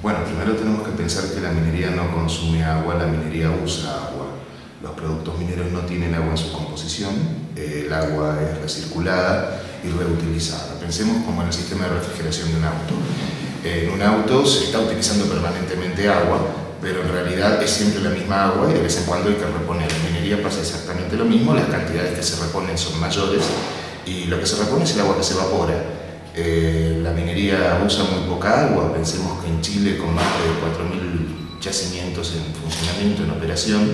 Bueno, primero tenemos que pensar que la minería no consume agua, la minería usa agua. Los productos mineros no tienen agua en su composición, el agua es recirculada y reutilizada. Pensemos como en el sistema de refrigeración de un auto. En un auto se está utilizando permanentemente agua, pero en realidad es siempre la misma agua y de vez en cuando hay que reponer. En minería pasa exactamente lo mismo, las cantidades que se reponen son mayores y lo que se repone es el agua que se evapora. Eh, la minería usa muy poca agua, pensemos que en Chile con más de 4.000 yacimientos en funcionamiento, en operación,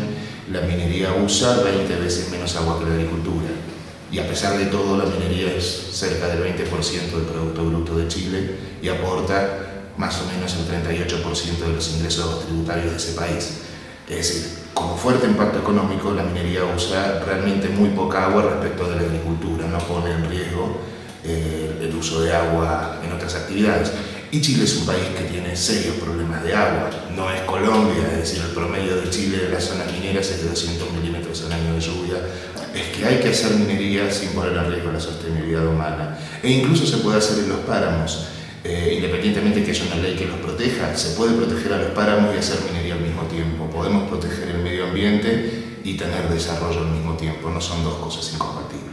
la minería usa 20 veces menos agua que la agricultura. Y a pesar de todo, la minería es cerca del 20% del Producto Bruto de Chile y aporta más o menos el 38% de los ingresos tributarios de ese país. Es decir, como fuerte impacto económico, la minería usa realmente muy poca agua respecto de la agricultura, no pone en riesgo eh, el uso de agua en otras actividades. Y Chile es un país que tiene serios problemas de agua, no es Colombia, es decir, el promedio de Chile de las zonas mineras es de 200 milímetros al año de lluvia. Es que hay que hacer minería sin poner en riesgo la sostenibilidad humana. E incluso se puede hacer en los páramos. Eh, independientemente de que haya una ley que los proteja, se puede proteger a los páramos y hacer minería al mismo tiempo. Podemos proteger el medio ambiente y tener desarrollo al mismo tiempo, no son dos cosas incompatibles.